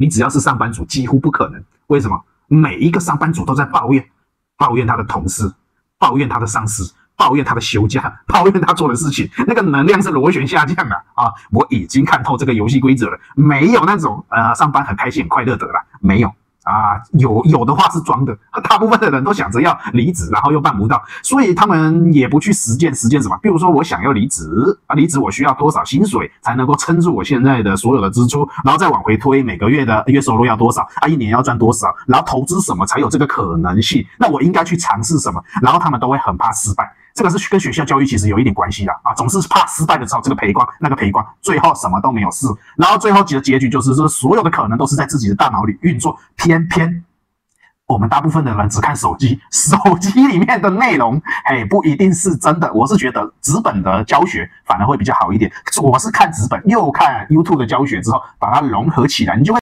你只要是上班族，几乎不可能。为什么？每一个上班族都在抱怨，抱怨他的同事，抱怨他的上司，抱怨他的休假，抱怨他做的事情，那个能量是螺旋下降的啊！我已经看透这个游戏规则了，没有那种呃上班很开心很快乐的了，没有。啊，有有的话是装的，大部分的人都想着要离职，然后又办不到，所以他们也不去实践。实践什么？比如说，我想要离职啊，离职我需要多少薪水才能够撑住我现在的所有的支出，然后再往回推，每个月的月收入要多少啊？一年要赚多少？然后投资什么才有这个可能性？那我应该去尝试什么？然后他们都会很怕失败。这个是跟学校教育其实有一点关系的啊，总是怕失败的时候，这个赔光，那个赔光，最后什么都没有事，然后最后结结局就是说，所有的可能都是在自己的大脑里运作，偏偏我们大部分的人只看手机，手机里面的内容，嘿，不一定是真的。我是觉得纸本的教学反而会比较好一点，我是看纸本，又看 YouTube 的教学之后，把它融合起来，你就会。